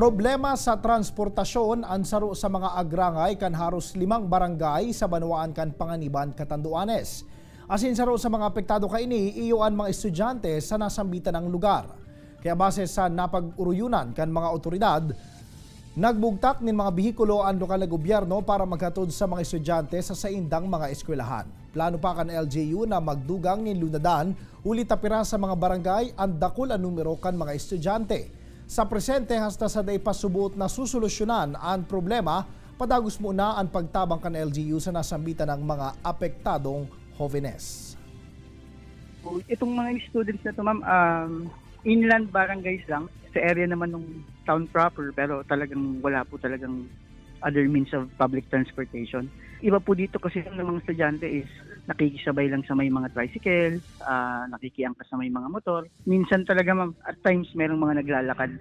Problema sa transportasyon ansaro sa mga agrangay kan haros limang barangay sa Banwaan kan Panganiban, Katanduanes. Asin saro sa mga apektado kaini iyuan mga estudyante sa nasambitan ng lugar. Kaya base sa napag-uruyunan kan mga otoridad, nagbugtak nin mga bihikulo ang lokal na gobyerno para maghatod sa mga estudyante sa saindang mga eskwelahan. Plano pa kan LGU na magdugang nin lunadan uli tapira sa mga barangay ang dakul ang numero kan mga estudyante. Sa presente hasta sa day pasubot na susolusyonan ang problema, padagos muna ang pagtabang kan LGU sa nasambitan ng mga apektadong jóvenes. Itong mga students na to ma'am, um, inland barangays lang, sa area naman ng town proper, pero talagang wala po talagang other means of public transportation. Iba po dito kasi ng mga estudyante is nakikisabay lang sa may mga tricycle, uh, nakikiangkas sa may mga motor. Minsan talaga ma'am, at times merong mga naglalakad